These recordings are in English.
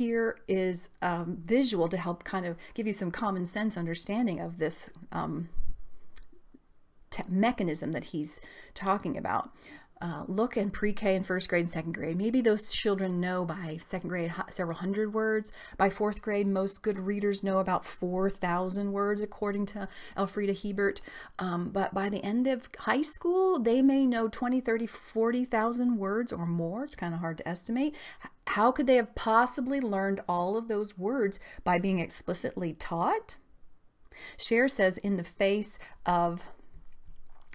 here is um, visual to help kind of give you some common sense understanding of this um, mechanism that he's talking about. Uh, look in pre-K and first grade and second grade. Maybe those children know by second grade several hundred words. By fourth grade, most good readers know about 4,000 words, according to Elfrieda Hiebert. Um, but by the end of high school, they may know 20, 30, 40,000 words or more. It's kind of hard to estimate. How could they have possibly learned all of those words by being explicitly taught? Share says, in the face of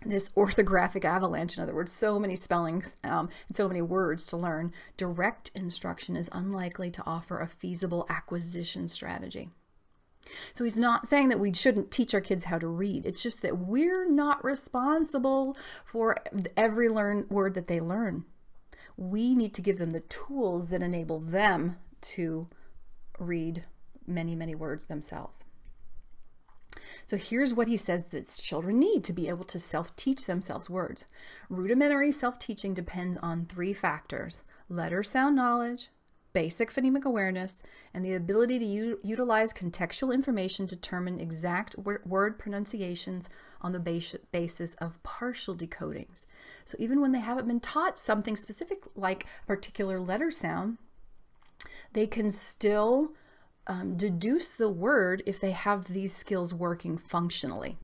this orthographic avalanche, in other words, so many spellings um, and so many words to learn, direct instruction is unlikely to offer a feasible acquisition strategy. So he's not saying that we shouldn't teach our kids how to read. It's just that we're not responsible for every learn word that they learn. We need to give them the tools that enable them to read many, many words themselves. So here's what he says that children need to be able to self-teach themselves words. Rudimentary self-teaching depends on three factors, letter sound knowledge, basic phonemic awareness, and the ability to utilize contextual information to determine exact word pronunciations on the bas basis of partial decodings. So even when they haven't been taught something specific like a particular letter sound, they can still um, deduce the word if they have these skills working functionally.